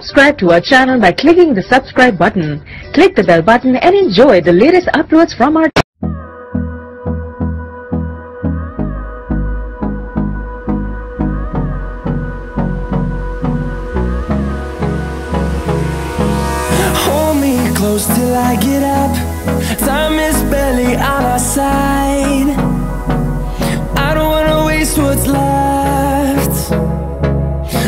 Subscribe to our channel by clicking the subscribe button. Click the bell button and enjoy the latest uploads from our Hold me close till I get up. Time is barely on our side.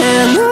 And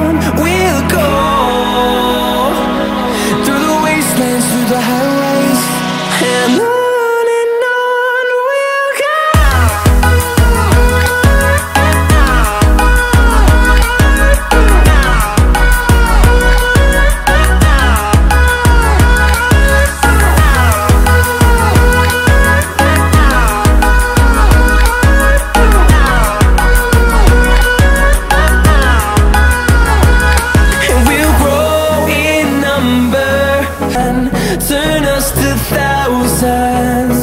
Thousands.